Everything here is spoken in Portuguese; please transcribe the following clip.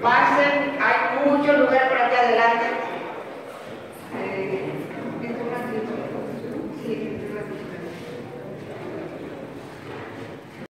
Várzea